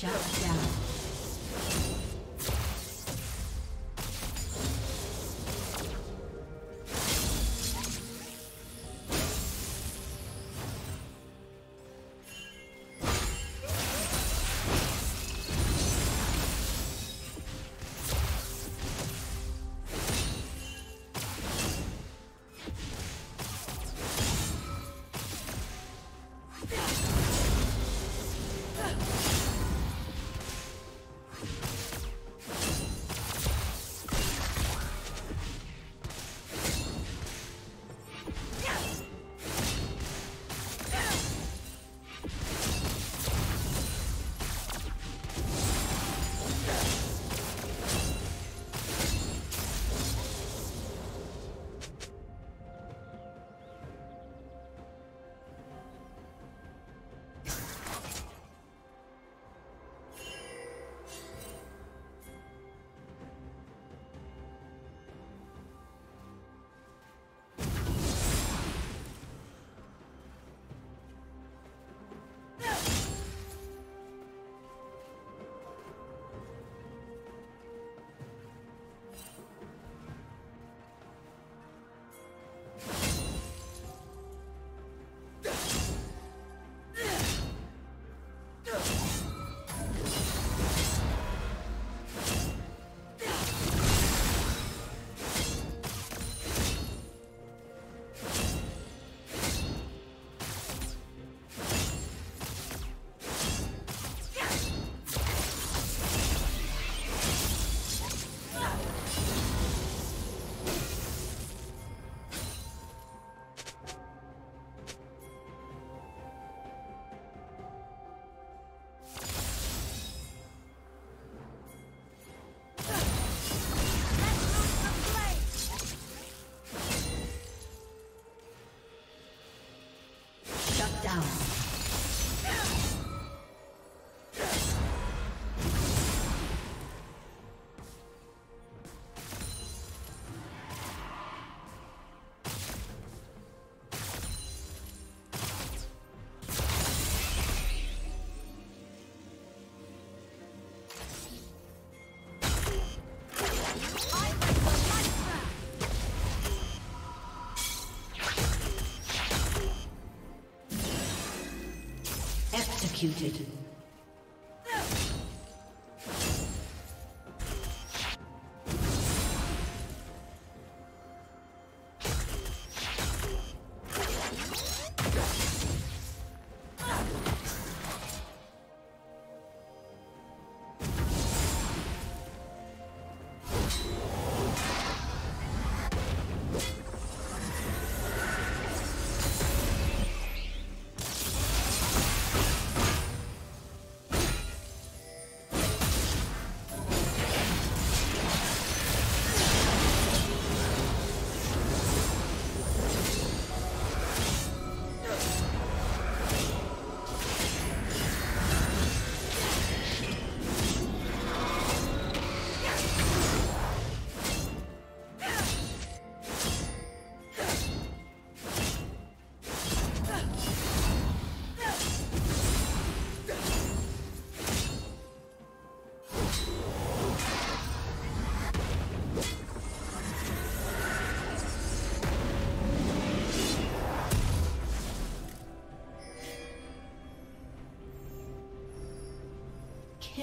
Shut down. Destroyed. Executed.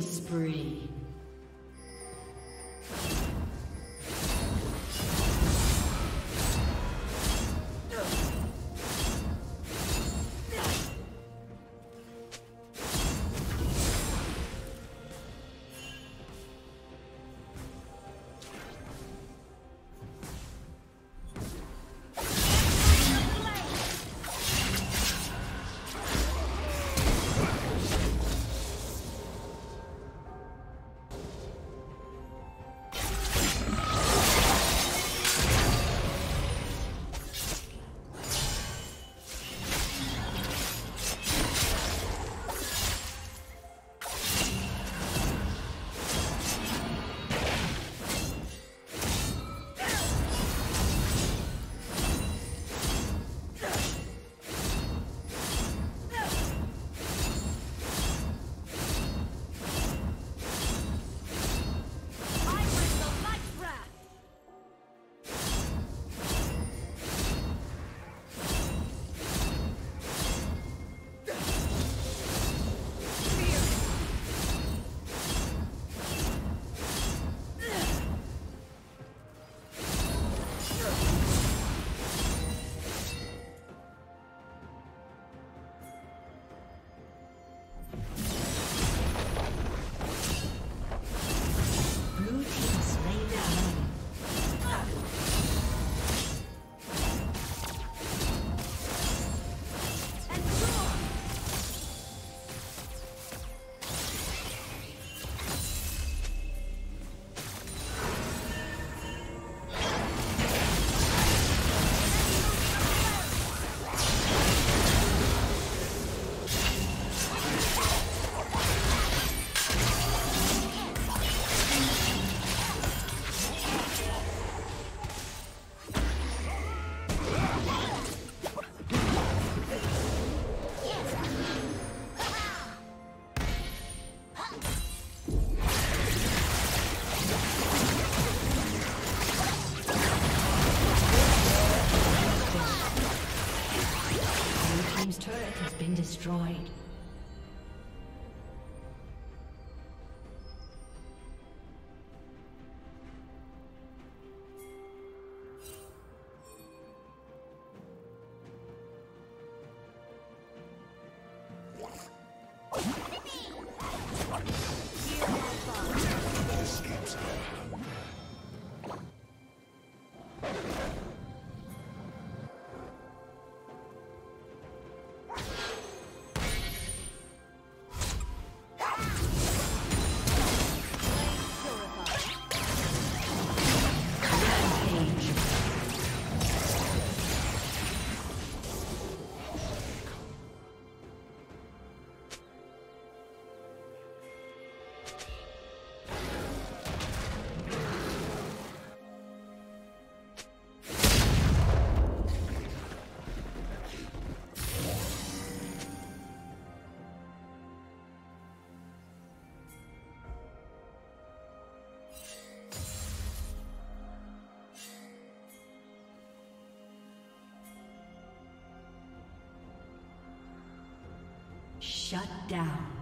Spree. Destroyed. Shut down.